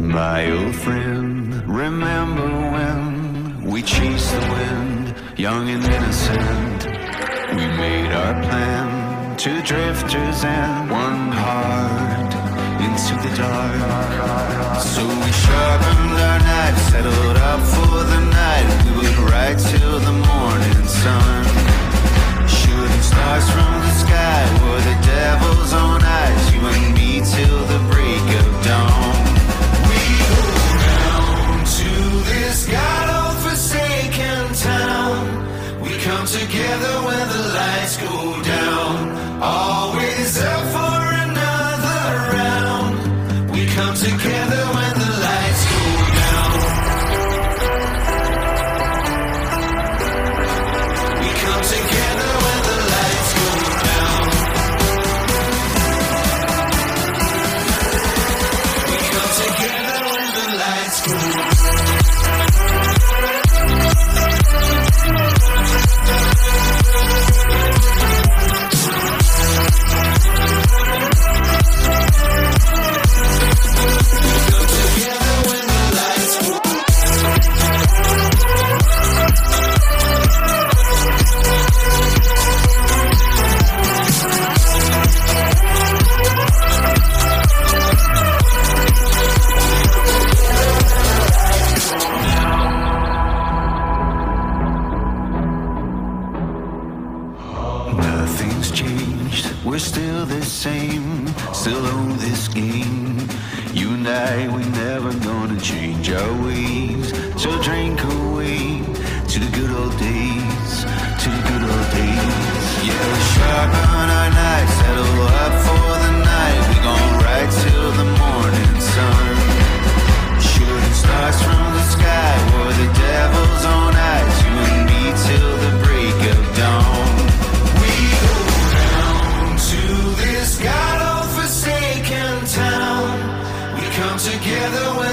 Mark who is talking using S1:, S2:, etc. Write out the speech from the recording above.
S1: My old friend, remember when we chased the wind, young and innocent? We made our plan, two drifters and one heart into the dark. The we're still the same, still own this game. You and I, we never gonna change our ways. So drink away to the good old days, to the good old days. Yeah, we sharpen our knives, settle up together